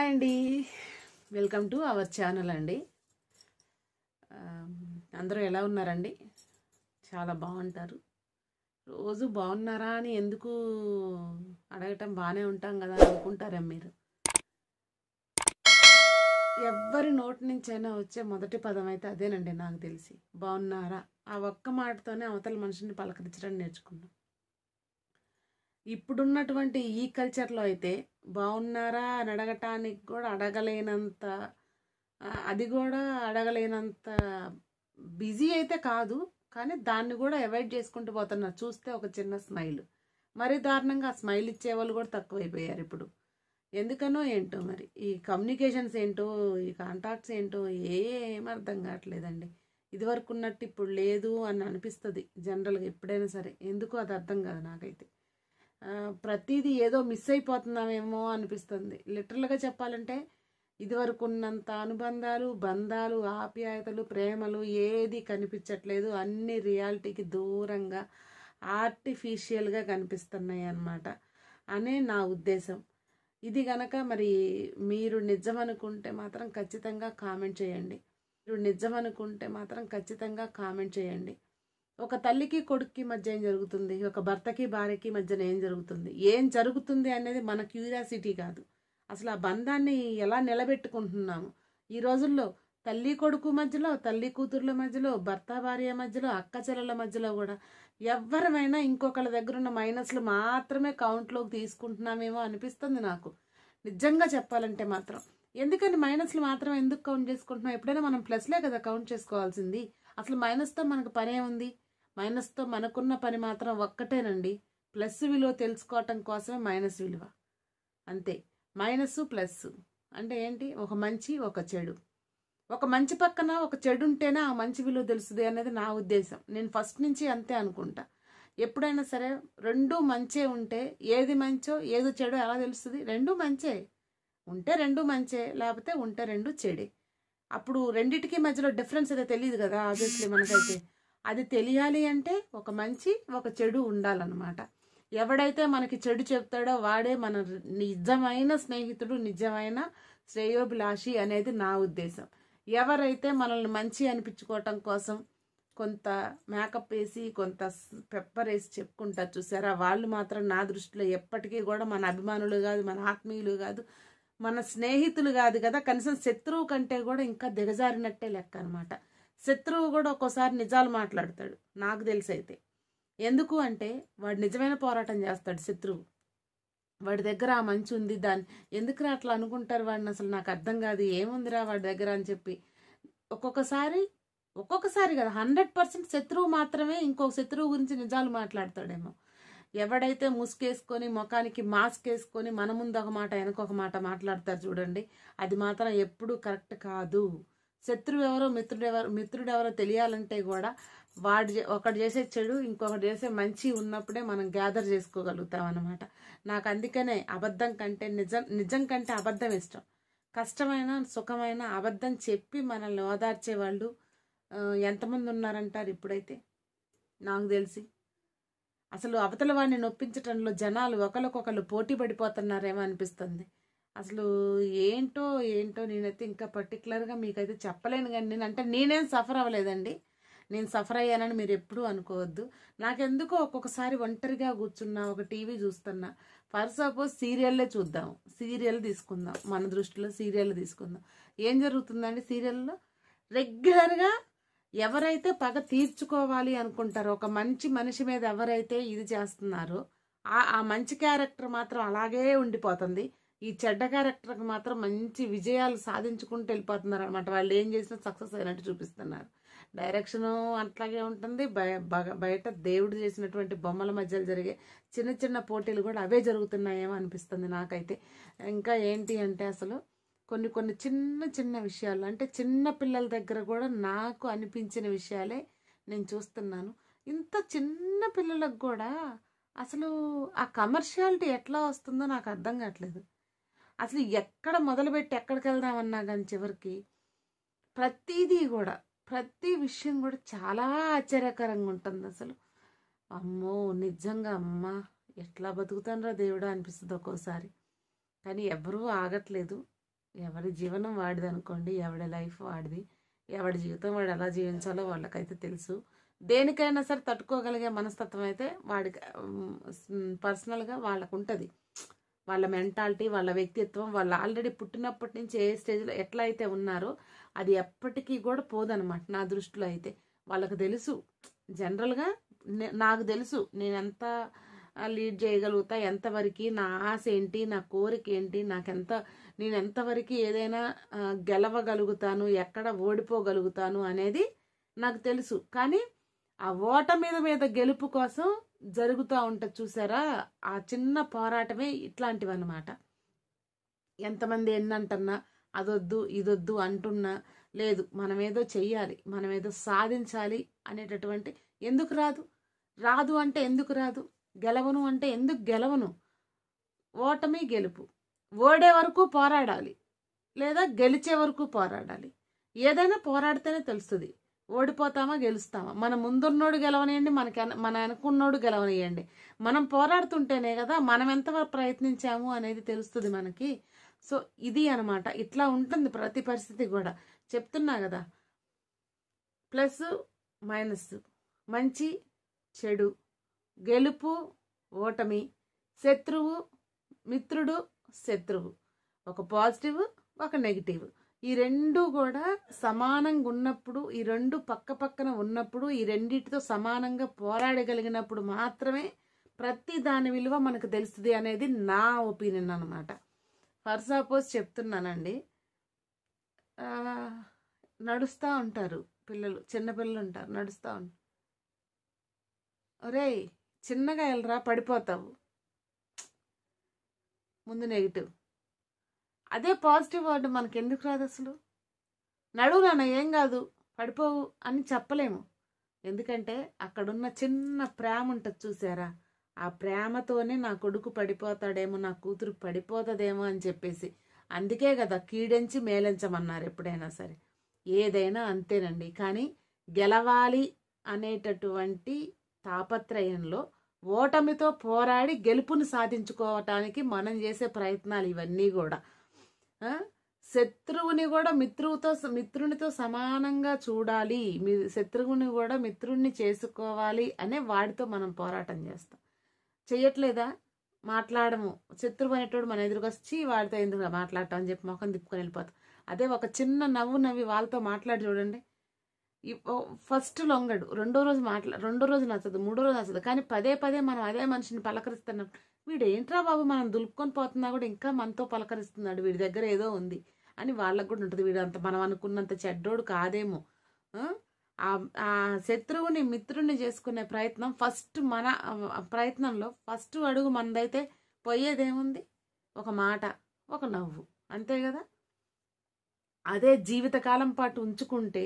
Hi అండి. Welcome to our channel అండి. Um, అందరూ ఎలా ఉన్నారండి? చాలా బాగుంటారు. రోజు బాగున్నారా అని ఎందుకు అడగటం బాగానే ఉంటాం కదా అనుకుంటారా మీరు? ఎవరి నోటి నుంచైనా వచ్చే మొదటి పదం అయితే అదేనండి నాకు తెలిసి. బాగున్నారా? ఆ ఒక్క మాటతోనే అవతల మనిషిని పలకరించడం నేర్చుకున్నాం. ఇప్పుడున్నటువంటి ఈ కల్చర్లో అయితే బాగున్నారా అని అడగటానికి కూడా అడగలేనంత అది కూడా అడగలేనంత బిజీ అయితే కాదు కానీ దాన్ని కూడా అవాయిడ్ చేసుకుంటూ పోతున్నారు. చూస్తే ఒక చిన్న స్మైల్. మరి దారుణంగా స్మైల్ ఇచ్చేవాళ్ళు కూడా తక్కువైపోయారు ఇప్పుడు. ఎందుకనో ఏంటో మరి? ఈ కమ్యూనికేషన్స్ ఏంటో ఈ కాంటాక్ట్స్ ఏంటో ఏం అర్థం కావట్లేదండి. ఇదివరకు ఉన్నట్టు ఇప్పుడు లేదు అని అనిపిస్తుంది జనరల్గా ఎప్పుడైనా సరే. ఎందుకు అది అర్థం కాదు నాకైతే. ప్రతిదీ ఏదో మిస్ అయిపోతున్నామేమో అనిపిస్తుంది. లిటరల్గా చెప్పాలంటే ఇదివరకు ఉన్నంత అనుబంధాలు బంధాలు ఆప్యాయతలు ప్రేమలు ఏది కనిపించట్లేదు. అన్ని రియాలిటీకి దూరంగా ఆర్టిఫిషియల్గా కనిపిస్తున్నాయి అన్నమాట. అనే నా ఉద్దేశం. ఇది గనక మరి మీరు నిజం అనుకుంటే మాత్రం ఖచ్చితంగా కామెంట్ చేయండి. మీరు నిజం అనుకుంటే మాత్రం ఖచ్చితంగా కామెంట్ చేయండి. ఒక తల్లికి కొడుక్కి మధ్య ఏం జరుగుతుంది? ఒక భర్తకి భార్యకి మధ్యన ఏం జరుగుతుంది? ఏం జరుగుతుంది అనేది మన క్యూరియాసిటీ కాదు. అసలు ఆ బంధాన్ని ఎలా నిలబెట్టుకుంటున్నాము? ఈ రోజుల్లో తల్లి కొడుకు మధ్యలో తల్లి కూతుర్ల మధ్యలో భర్త భార్య మధ్యలో అక్క చెల్లెల మధ్యలో కూడా ఎవరమైనా ఇంకొకళ్ళ దగ్గర ఉన్న మైనస్లు మాత్రమే కౌంట్లోకి తీసుకుంటున్నామేమో అనిపిస్తుంది నాకు. నిజంగా చెప్పాలంటే మాత్రం. ఎందుకని మైనస్లు మాత్రం ఎందుకు కౌంట్ చేసుకుంటున్నాం? ఎప్పుడైనా మనం ప్లస్లే కదా కౌంట్ చేసుకోవాల్సింది. అసలు మైనస్తో మనకు పనే ఉంది మైనస్తో మనకున్న పని మాత్రం ఒక్కటేనండి. ప్లస్ విలువ తెలుసుకోవటం కోసమే మైనస్ విలువ. అంతే. మైనస్ ప్లస్ అంటే ఏంటి? ఒక మంచి ఒక చెడు. ఒక మంచి పక్కన ఒక చెడు ఉంటేనే ఆ మంచి విలువ తెలుస్తుంది అనేది నా ఉద్దేశం. నేను ఫస్ట్ నుంచి అంతే అనుకుంటా. ఎప్పుడైనా సరే రెండు మంచే ఉంటే ఏది మంచో ఏది చెడో ఎలా తెలుస్తుంది? రెండు మంచే. ఉంటే రెండు మంచే లేకపోతే ఉంటే రెండు చెడే. అప్పుడు రెండిటికి మధ్యలో డిఫరెన్స్ అయితే తెలియదు కదా ఆబ్వియస్లీ మనకైతే. అది తెలియాలి అంటే ఒక మంచి ఒక చెడు ఉండాలన్నమాట. ఎవడైతే మనకి చెడు చెప్తాడో వాడే మన నిజమైన స్నేహితుడు నిజమైన శ్రేయోభిలాషి అనేది నా ఉద్దేశం. ఎవరైతే మనల్ని మంచి అనిపించుకోవటం కోసం కొంత మేకప్ వేసి కొంత పెప్పర్ వేసి చెప్పుకుంటారు చూసారా వాళ్ళు మాత్రం నా దృష్టిలో ఎప్పటికీ కూడా మన అభిమానులు కాదు మన ఆత్మీయులు కాదు మన స్నేహితులు కాదు కదా. కనీసం శత్రువు కంటే కూడా ఇంకా దిగజారినట్టే లెక్క అనమాట శత్రువు కూడా ఒక్కోసారి నిజాలు మాట్లాడతాడు. నాకు తెలిసి అయితే. ఎందుకు అంటే వాడు నిజమైన పోరాటం చేస్తాడు శత్రువు. వాడి దగ్గర ఆ మంచి ఉంది దాన్ని ఎందుకురా అట్లా అనుకుంటారు వాడిని? అసలు నాకు అర్థం కాదు. ఏముందిరా వాడి దగ్గర అని చెప్పి. ఒక్కొక్కసారి ఒక్కొక్కసారి కదా హండ్రెడ్ పర్సెంట్ శత్రువు మాత్రమే ఇంకొక శత్రువు గురించి నిజాలు మాట్లాడతాడేమో. ఎవడైతే ముసుకేసుకొని ముఖానికి మాస్క్ వేసుకొని మన ముందు ఒక మాట వెనక ఒక మాట మాట్లాడతారు చూడండి. అది మాత్రం ఎప్పుడూ కరెక్ట్ కాదు. శత్రువు ఎవరో మిత్రుడు ఎవరో మిత్రుడు ఎవరో తెలియాలంటే కూడా వాడు చే- ఒకడు చేసే చెడు ఇంకొకటి చేసే మంచి ఉన్నప్పుడే మనం గ్యాదర్ చేసుకోగలుగుతాం అనమాట నాకు అందుకనే అబద్ధం కంటే నిజం నిజం కంటే అబద్ధం ఇష్టం. కష్టమైన సుఖమైన అబద్ధం చెప్పి మనల్ని ఓదార్చే వాళ్ళు ఎంతమంది ఉన్నారంటారు ఇప్పుడైతే? నాకు తెలిసి. అసలు అవతల వాడిని నొప్పించటంలో జనాలు ఒకరికొకరు పోటీ పడిపోతున్నారేమో అనిపిస్తుంది. అసలు ఏంటో ఏంటో నేనైతే ఇంకా పర్టికులర్గా మీకైతే చెప్పలేను కానీ నేను అంటే నేనేం సఫర్ అవ్వలేదండి. నేను సఫర్ అయ్యానని మీరు ఎప్పుడూ అనుకోవద్దు. నాకెందుకో ఒక్కొక్కసారి ఒంటరిగా కూర్చున్నా ఒక టీవీ చూస్తున్నా. ఫర్ సపోజ్ సీరియల్లే చూద్దాం. సీరియల్ తీసుకుందాం. మన దృష్టిలో సీరియల్ తీసుకుందాం. ఏం జరుగుతుందండి సీరియల్లో? రెగ్యులర్గా ఎవరైతే పగ తీర్చుకోవాలి అనుకుంటారో ఒక మంచి మనిషి మీద ఎవరైతే ఇది చేస్తున్నారో ఆ ఆ మంచి క్యారెక్టర్ మాత్రం అలాగే ఉండిపోతుంది. ఈ చెడ్డ క్యారెక్టర్కి మాత్రం మంచి విజయాలు సాధించుకుంటూ వెళ్ళిపోతున్నారు అనమాట వాళ్ళు ఏం చేసినా సక్సెస్ అయినట్టు చూపిస్తున్నారు. డైరెక్షన్ అట్లాగే ఉంటుంది. బయ బయట దేవుడు చేసినటువంటి బొమ్మల మధ్యలో జరిగే చిన్న చిన్న పోటీలు కూడా అవే జరుగుతున్నాయేమో అనిపిస్తుంది నాకైతే. ఇంకా ఏంటి అంటే అసలు కొన్ని కొన్ని చిన్న చిన్న విషయాలు అంటే చిన్న పిల్లల దగ్గర కూడా నాకు అనిపించిన విషయాలే నేను చూస్తున్నాను. ఇంత చిన్న పిల్లలకు కూడా అసలు ఆ కమర్షియాలిటీ ఎట్లా వస్తుందో నాకు అర్థం కావట్లేదు. అసలు ఎక్కడ మొదలుపెట్టి ఎక్కడికి వెళ్దామన్నా కానీ చివరికి ప్రతిదీ కూడా ప్రతి విషయం కూడా చాలా ఆశ్చర్యకరంగా ఉంటుంది అసలు. అమ్మో నిజంగా అమ్మ ఎట్లా బతుకుతానరా దేవుడా అనిపిస్తుంది ఒక్కోసారి. కానీ ఎవరూ ఆగట్లేదు. ఎవరి జీవనం వాడిది అనుకోండి ఎవడి లైఫ్ వాడిది ఎవడి జీవితం వాడు ఎలా జీవించాలో వాళ్ళకైతే తెలుసు. దేనికైనా సరే తట్టుకోగలిగే మనస్తత్వం అయితే వాడికి పర్సనల్గా వాళ్ళకు ఉంటుంది వాళ్ళ మెంటాలిటీ వాళ్ళ వ్యక్తిత్వం వాళ్ళు ఆల్రెడీ పుట్టినప్పటి నుంచి ఏ స్టేజ్లో ఎట్లా అయితే ఉన్నారో అది ఎప్పటికీ కూడా పోదనమాట నా దృష్టిలో అయితే. వాళ్ళకి తెలుసు. జనరల్గా నాకు తెలుసు. నేను ఎంత లీడ్ చేయగలుగుతా ఎంతవరకు నా ఆశ ఏంటి నా కోరిక ఏంటి నాకెంత నేను ఎంతవరకు ఏదైనా గెలవగలుగుతాను ఎక్కడ ఓడిపోగలుగుతాను అనేది నాకు తెలుసు. కానీ ఆ ఓట మీద మీద గెలుపు కోసం జరుగుతూ ఉంటుంది చూసారా? ఆ చిన్న పోరాటమే ఇట్లాంటివి అనమాట ఎంతమంది ఎన్నంటున్నా అదొద్దు ఇదొద్దు అంటున్నా లేదు మనమేదో చెయ్యాలి మనమేదో సాధించాలి అనేటటువంటి ఎందుకు రాదు? రాదు అంటే ఎందుకు రాదు? గెలవను అంటే ఎందుకు గెలవను? ఓటమి గెలుపు. ఓడే వరకు పోరాడాలి లేదా గెలిచే వరకు పోరాడాలి. ఏదైనా పోరాడితేనే తెలుస్తుంది. ఓడిపోతామా గెలుస్తామా? మన ముందున్నోడు గెలవనియండి మనకి మన వెనకున్నోడు గెలవనియండి. మనం పోరాడుతుంటేనే కదా మనం ఎంత ప్రయత్నించాము అనేది తెలుస్తుంది మనకి. సో ఇది అనమాట. ఇట్లా ఉంటుంది ప్రతి పరిస్థితి కూడా. చెప్తున్నా కదా. Plus minus. మంచి చెడు. గెలుపు ఓటమి. శత్రువు మిత్రుడు శత్రువు. ఒక పాజిటివ్ ఒక నెగిటివ్. ఈ రెండు కూడా సమానంగా ఉన్నప్పుడు ఈ రెండు పక్క పక్కన ఉన్నప్పుడు ఈ రెండిటితో సమానంగా పోరాడగలిగినప్పుడు మాత్రమే ప్రతి దాని విలువ మనకు తెలుస్తుంది అనేది నా ఒపీనియన్ అనమాట ఫర్ సపోజ్ చెప్తున్నానండి. నడుస్తూ ఉంటారు పిల్లలు చిన్నపిల్లలు ఉంటారు నడుస్తూ ఉంటారు ఒరేయ్ చిన్నగా వెళ్ళరా పడిపోతావు. ముందు నెగిటివ్ అదే పాజిటివ్ వర్డ్ మనకి ఎందుకు రాదు అసలు? నడువు నాన్న ఏం కాదు పడిపోవు అని చెప్పలేము. ఎందుకంటే అక్కడున్న చిన్న ప్రేమ ఉంటుంది చూసారా? ఆ ప్రేమతోనే నా కొడుకు పడిపోతాడేమో నా కూతురు పడిపోతుందేమో అని చెప్పేసి. అందుకే కదా కీడెంచి మేలించమన్నారు ఎప్పుడైనా సరే. ఏదైనా అంతేనండి. కానీ గెలవాలి అనేటటువంటి తాపత్రయంలో ఓటమితో పోరాడి గెలుపును సాధించుకోవటానికి మనం చేసే ప్రయత్నాలు ఇవన్నీ కూడా. శత్రువుని కూడా మిత్రువుతో మిత్రునితో సమానంగా చూడాలి. మీ శత్రువుని కూడా మిత్రుణ్ణి చేసుకోవాలి అనే వాడితో మనం పోరాటం చేస్తాం. చెయ్యట్లేదా? మాట్లాడము. శత్రువు అనేటోడు మన ఎదురుగా వచ్చి వాడితో ఎందుకు మాట్లాడటం అని చెప్పి మొఖం తిప్పుకొని వెళ్ళిపోతాం. అదే ఒక చిన్న నవ్వు నవ్వి వాళ్ళతో మాట్లాడి చూడండి. ఫస్ట్ లొంగడు. రెండో రోజు మాట్లా రెండో రోజు నచ్చదు. మూడో రోజు నచ్చదు. కానీ పదే పదే మనం అదే మనిషిని పలకరిస్తున్నాం వీడు ఏంట్రా బాబు మనం దులుపుకొని పోతున్నా కూడా ఇంకా మనతో పలకరిస్తున్నాడు వీడి దగ్గర ఏదో ఉంది అని వాళ్ళకు కూడా ఉంటుంది. వీడు అంత మనం అనుకున్నంత చెడ్డోడు కాదేమో. ఆ? శత్రువుని మిత్రుని చేసుకునే ప్రయత్నం ఫస్ట్ మన ప్రయత్నంలో ఫస్ట్ అడుగు మనదైతే పోయేదేముంది? ఒక మాట ఒక నవ్వు. అంతే కదా? అదే జీవితకాలం పాటు ఉంచుకుంటే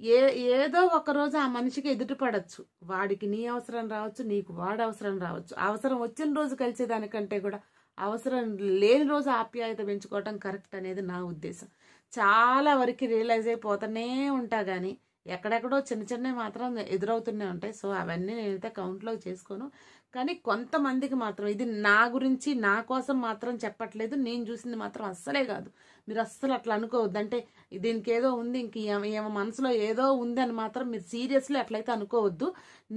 ఏ ఏదో ఒకరోజు ఆ మనిషికి ఎదుటి పడచ్చు. వాడికి నీ అవసరం రావచ్చు నీకు వాడు అవసరం రావచ్చు. అవసరం వచ్చిన రోజు కలిసేదానికంటే కూడా అవసరం లేని రోజు ఆప్యాయత పెంచుకోవటం కరెక్ట్ అనేది నా ఉద్దేశం. చాలా వరకు రియలైజ్ అయిపోతూనే ఉంటా కానీ ఎక్కడెక్కడో చిన్న చిన్నవి మాత్రం ఎదురవుతూనే ఉంటాయి. సో అవన్నీ నేనైతే కౌంట్లో చేసుకోను. కానీ కొంతమందికి మాత్రం ఇది నా గురించి నా కోసం మాత్రం చెప్పట్లేదు. నేను చూసింది మాత్రం అస్సలే కాదు. మీరు అస్సలు అట్లా అనుకోవద్దు అంటే దీనికి ఏదో ఉంది ఇంక ఏమో మనసులో ఏదో ఉంది అని మాత్రం మీరు సీరియస్లీ అట్లయితే అనుకోవద్దు.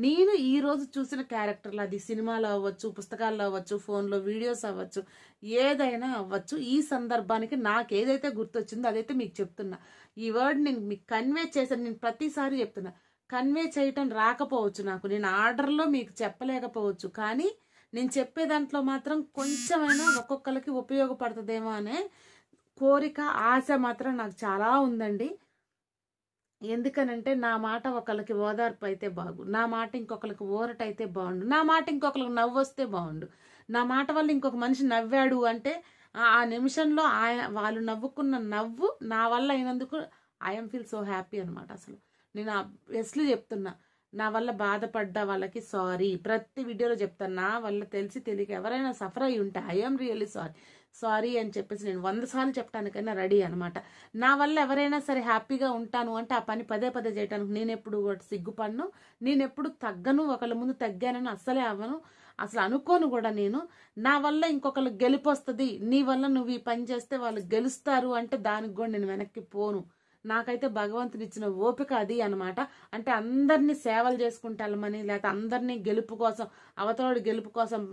నేను ఈ రోజు చూసిన క్యారెక్టర్లు అది సినిమాలో అవ్వచ్చు పుస్తకాల్లో అవ్వచ్చు ఫోన్లో వీడియోస్ అవ్వచ్చు ఏదైనా అవ్వచ్చు. ఈ సందర్భానికి నాకు ఏదైతే గుర్తొచ్చిందో అదైతే మీకు చెప్తున్నా. ఈ వర్డ్ నేను మీకు కన్వే చేశాను నేను ప్రతిసారి చెప్తున్నా. కన్వే చేయటం రాకపోవచ్చు నాకు నేను ఆర్డర్లో మీకు చెప్పలేకపోవచ్చు. కానీ నేను చెప్పే దాంట్లో మాత్రం కొంచెమైనా ఒక్కొక్కరికి ఉపయోగపడుతుందేమో అనే కోరిక ఆశ మాత్రం నాకు చాలా ఉందండి. ఎందుకనంటే నా మాట ఒకరికి ఓదార్పు అయితే బాగు. నా మాట ఇంకొకరికి ఊరట అయితే బాగుండు. నా మాట ఇంకొకరికి నవ్వు వస్తే బాగుండు. నా మాట వల్ల ఇంకొక మనిషి నవ్వాడు అంటే ఆ- ఆ నిమిషంలో ఆయన వాళ్ళు నవ్వుకున్న నవ్వు నా వల్ల అయినందుకు ఐఎమ్ ఫీల్ సో హ్యాపీ అనమాట అసలు. నేను ఎస్లు చెప్తున్నా నా వల్ల బాధపడ్డ వాళ్ళకి సారీ ప్రతి వీడియోలో చెప్తాను నా వల్ల తెలిసి తెలియక ఎవరైనా సఫర్ అయి ఉంటే ఐఎమ్ రియల్లీ సారీ సారీ అని చెప్పేసి నేను వంద సార్లు చెప్పడానికైనా రెడీ అనమాట నా వల్ల ఎవరైనా సరే హ్యాపీగా ఉంటాను అంటే ఆ పని పదే పదే చేయడానికి నేను ఎప్పుడు సిగ్గుపడను నేను ఎప్పుడు తగ్గను ఒకళ్ళ ముందు తగ్గానని అస్సలే అవ్వను అసలు అనుకోను కూడా నేను. నా వల్ల ఇంకొకరు గెలిపొస్తుంది నీ వల్ల నువ్వు ఈ పని చేస్తే వాళ్ళు గెలుస్తారు అంటే దానికి కూడా నేను వెనక్కి పోను. నాకైతే భగవంతుడు ఇచ్చిన ఓపిక అది అనమాట అంటే అందరినీ సేవలు చేసుకుంటామని లేకపోతే అందరినీ గెలుపు కోసం అవతలోడి గెలుపు కోసం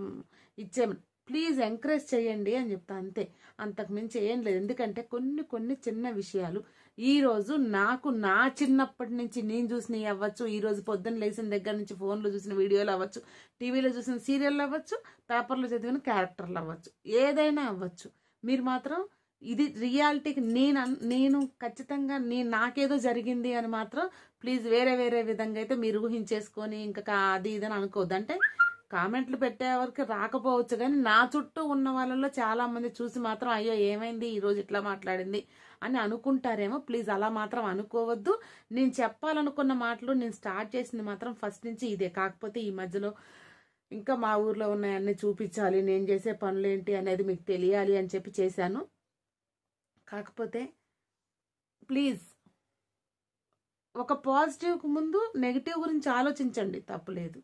ఇచ్చే ప్లీజ్ ఎంకరేజ్ చేయండి అని చెప్తా అంతే. అంతకు మించి ఏం లేదు. ఎందుకంటే కొన్ని కొన్ని చిన్న విషయాలు. ఈరోజు నాకు నా చిన్నప్పటి నుంచి నేను చూసినవి అవ్వచ్చు. ఈరోజు పొద్దున్న లేచిన దగ్గర నుంచి ఫోన్లో చూసిన వీడియోలు అవ్వచ్చు. టీవీలో చూసిన సీరియల్ అవ్వచ్చు. పేపర్లో చదివిన క్యారెక్టర్లు అవ్వచ్చు. ఏదైనా అవ్వచ్చు. మీరు మాత్రం ఇది రియాలిటీకి నేను అన్- నేను ఖచ్చితంగా నేను నాకేదో జరిగింది అని మాత్రం ప్లీజ్ వేరే వేరే విధంగా అయితే మీరు ఊహించేసుకొని ఇంకా అది ఇది అని అనుకోవద్దు. అంటే కామెంట్లు పెట్టే వరకు రాకపోవచ్చు కానీ నా చుట్టూ ఉన్న వాళ్ళలో చాలా మంది చూసి మాత్రం అయ్యో ఏమైంది? ఈ రోజు ఇట్లా మాట్లాడింది అని అనుకుంటారేమో. ప్లీజ్ అలా మాత్రం అనుకోవద్దు. నేను చెప్పాలనుకున్న మాటలు నేను స్టార్ట్ చేసింది మాత్రం ఫస్ట్ నుంచి ఇదే. కాకపోతే ఈ మధ్యలో ఇంకా మా ఊర్లో ఉన్నాయన్నీ చూపించాలి నేను చేసే పనులు ఏంటి అనేది మీకు తెలియాలి అని చెప్పి చేశాను. కాకపోతే ప్లీజ్ ఒక పాజిటివ్కి ముందు నెగిటివ్ గురించి ఆలోచించండి. తప్పులేదు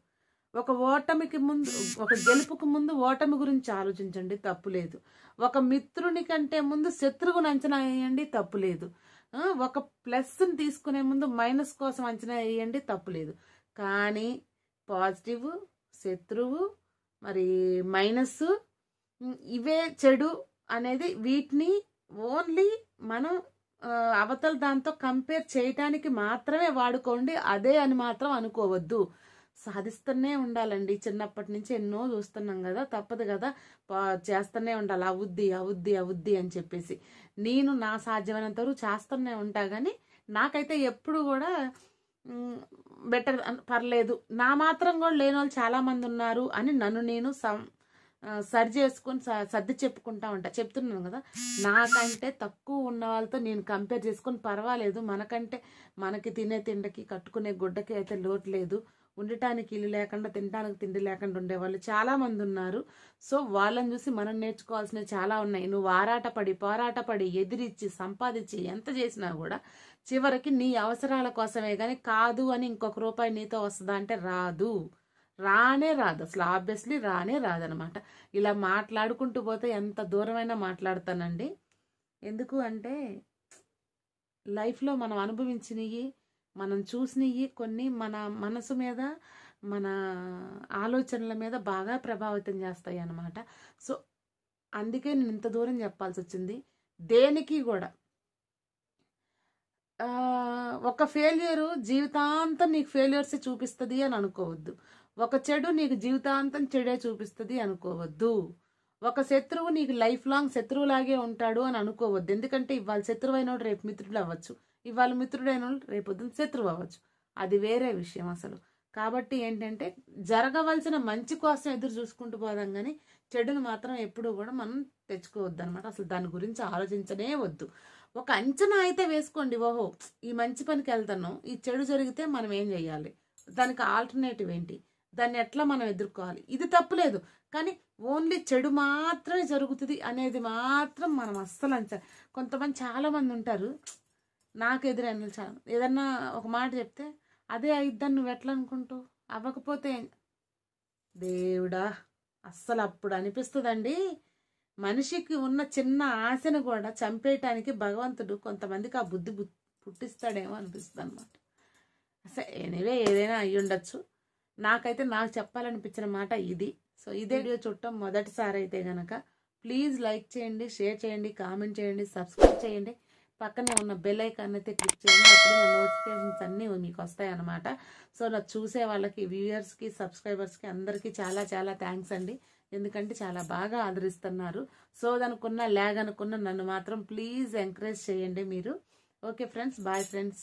ఒక ఓటమికి ముందు ఒక గెలుపుకు ముందు ఓటమి గురించి ఆలోచించండి తప్పులేదు ఒక మిత్రుని కంటే ముందు శత్రువుని అంచనా వేయండి తప్పులేదు ఒక ప్లస్ని తీసుకునే ముందు మైనస్ కోసం అంచనా వేయండి తప్పులేదు కానీ పాజిటివ్ శత్రువు మరి మైనస్ ఇవే చెడు అనేది వీటిని ఓన్లీ మనం అవతల దాంతో కంపేర్ చేయటానికి మాత్రమే వాడుకోండి అదే అని మాత్రం అనుకోవద్దు. సాధిస్తూనే ఉండాలండి. చిన్నప్పటి నుంచి ఎన్నో చూస్తున్నాం కదా తప్పదు కదా పా- చేస్తూనే ఉండాలి. అవుద్ది అవుద్ది అవుద్ది అని చెప్పేసి. నేను నా సాధ్యమైనంత వరకు చేస్తూనే ఉంటా కానీ నాకైతే ఎప్పుడు కూడా బెటర్ పర్లేదు. నా మాత్రం కూడా లేని వాళ్ళు చాలా మంది ఉన్నారు అని నన్ను నేను సం సరి చేసుకొని స- సర్ది చెప్పుకుంటా ఉంటా. చెప్తున్నాను కదా. నాకంటే తక్కువ ఉన్న వాళ్ళతో నేను కంపేర్ చేసుకొని పర్వాలేదు. మనకంటే మనకి తినే తిండికి కట్టుకునే గుడ్డకి అయితే లోటు లేదు. ఉండటానికి ఇల్లు లేకుండా తినడానికి తిండి లేకుండా ఉండేవాళ్ళు చాలా మంది ఉన్నారు. సో వాళ్ళని చూసి మనం నేర్చుకోవాల్సినవి చాలా ఉన్నాయి. నువ్వు ఆరాటపడి పోరాటపడి ఎదిరించి సంపాదించి ఎంత చేసినా కూడా చివరికి నీ అవసరాల కోసమే కానీ కాదు అని ఇంకొక రూపాయి నీతో వస్తుందా అంటే రాదు. రానే రాదు. అసలు ఆబ్వియస్లీ రానే రాదనమాట. ఇలా మాట్లాడుకుంటూ పోతే ఎంత దూరమైనా మాట్లాడతానండి. ఎందుకు అంటే లైఫ్లో మనం అనుభవించినవి మనం చూసినవి కొన్ని మన మనసు మీద మన ఆలోచనల మీద బాగా ప్రభావితం చేస్తాయి అన్నమాట సో అందుకే నేను ఇంత దూరం చెప్పాల్సి వచ్చింది దేనికి కూడా. ఒక ఫెయిల్యూరు జీవితాంతం నీకు ఫెయిల్యూర్సే చూపిస్తుంది అని అనుకోవద్దు. ఒక చెడు నీకు జీవితాంతం చెడే చూపిస్తుంది అనుకోవద్దు. ఒక శత్రువు నీకు లైఫ్ లాంగ్ శత్రువులాగే ఉంటాడు అని అనుకోవద్దు. ఎందుకంటే ఇవాళ శత్రువు అయినోడు రేపు మిత్రుడు అవ్వచ్చు ఇవాళ మిత్రుడైన రేపు పొద్దున్న శత్రువు అవ్వచ్చు అది వేరే విషయం అసలు. కాబట్టి ఏంటంటే జరగవలసిన మంచి కోసం ఎదురు చూసుకుంటూ పోదాం కానీ చెడును మాత్రం ఎప్పుడూ కూడా మనం తెచ్చుకోవద్దు అనమాట అసలు దాని గురించి ఆలోచించనే వద్దు. ఒక అంచనా అయితే వేసుకోండి. ఓహో ఈ మంచి పనికి వెళ్తాను ఈ చెడు జరిగితే మనం ఏం చేయాలి దానికి ఆల్టర్నేటివ్ ఏంటి? దాన్ని ఎట్లా మనం ఎదుర్కోవాలి? ఇది తప్పులేదు కానీ ఓన్లీ చెడు మాత్రమే జరుగుతుంది అనేది మాత్రం మనం అస్సలు అంచ కొంతమంది చాలామంది ఉంటారు. నాకు ఎదురైన చాలా ఏదన్నా ఒక మాట చెప్తే అదే అయిద్దని నువ్వు ఎట్లా అనుకుంటావు? అవ్వకపోతే ఏం- దేవుడా అస్సలు అప్పుడు అనిపిస్తుందండి. మనిషికి ఉన్న చిన్న ఆశను కూడా చంపేయటానికి భగవంతుడు కొంతమందికి ఆ బుద్ధి పుట్టిస్తాడేమో అనిపిస్తుంది అనమాట అసలు ఎనివే ఏదైనా అయ్యి ఉండొచ్చు నాకైతే నాకు చెప్పాలనిపించిన మాట ఇది. సో ఇదే వీడియో చూడటం మొదటిసారి అయితే గనక ప్లీజ్ లైక్ చేయండి షేర్ చేయండి కామెంట్ చేయండి సబ్స్క్రైబ్ చేయండి. పక్కనే ఉన్న బెల్ ఐకాన్ అయితే క్లిక్ చేయండి. అప్పుడు నా నోటిఫికేషన్స్ అన్నీ మీకు వస్తాయి అన్నమాట సో నాకు చూసే వాళ్ళకి వ్యూయర్స్కి సబ్స్క్రైబర్స్కి అందరికీ చాలా చాలా థ్యాంక్స్ అండి. ఎందుకంటే చాలా బాగా ఆదరిస్తున్నారు. సో అనుకున్న ల్యాగ్ అనుకున్న నన్ను మాత్రం ప్లీజ్ ఎంకరేజ్ చేయండి మీరు. Okay friends bye friends